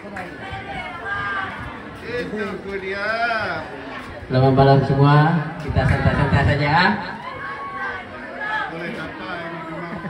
Itu dia. Selamat malam semua. Kita santai-santai saja. Boleh kata ini memang.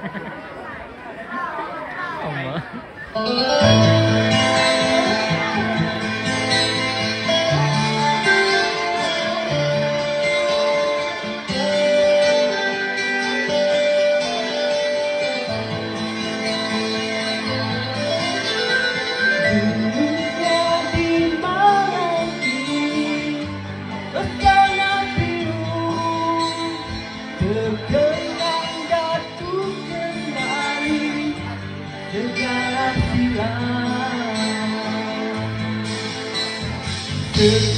good.